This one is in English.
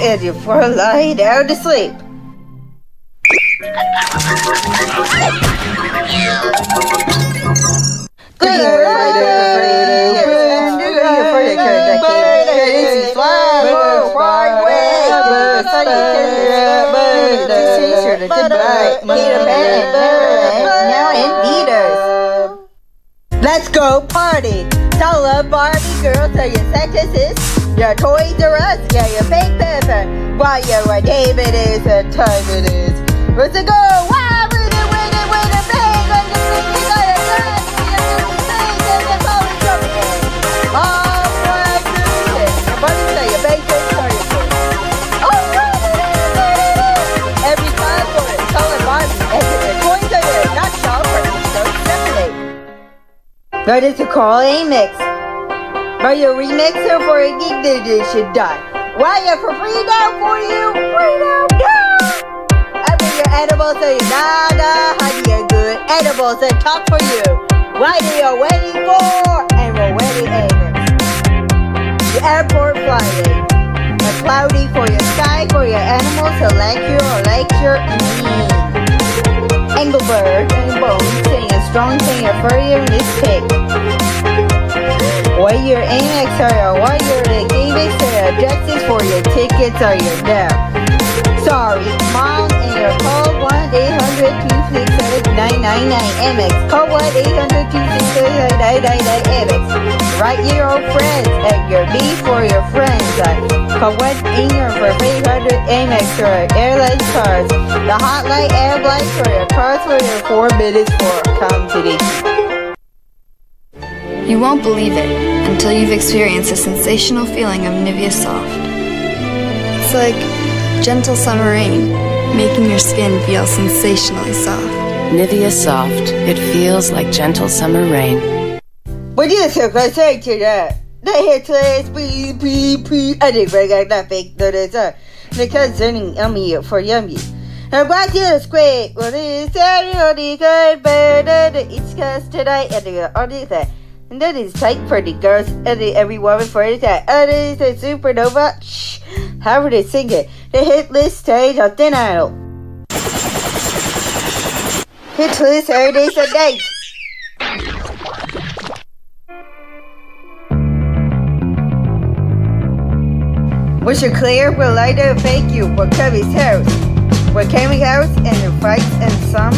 and you for lie. Down to sleep. Good Let's go party! Tell a Barbie girl, tell your sexist, your Toys R Us, yeah, your fake pepper. Yeah, what David is, and time it is. Let's go! Wow, That is to call a mix. Are you remixer for a geek edition done? Why you for free now for you? Free now, yeah! I bring your edibles so you nada, you good edibles that talk for you. Why are you waiting for? And we're waiting Amex. The airport flying. Eh? A cloudy for your sky, for your animals, so like you or like your me. Engelbert and a strong a furry in this pick. What your Amex are your what your Amex are your objectives for your tickets are your down. Sorry, mom and your call 1 800 267 999 Amex. Call 1 800 267 999 Amex. Write your old friends and your B for your friends. Call 1 800 for 300 Amex or airline cards. The hotline air blanks for your cards for your 4 minutes for come today. You won't believe it until you've experienced the sensational feeling of Nivea Soft. It's like gentle summer rain, making your skin feel sensationally soft. Nivea Soft. It feels like gentle summer rain. What is it I say to that? The hit please, please. I didn't bring out that fake that is uh, because turning yummy for yummy. And what is great? What is that? Only good, but it's cause tonight and the only that. And that is tight for the girls and the, every woman for that. And it is a supernova. Shh. However they sing it. The hit list stage of thin idol. Hit list Saturdays and nights. Your clear will later thank you for Cubby's house. For Cammy house and your fights and some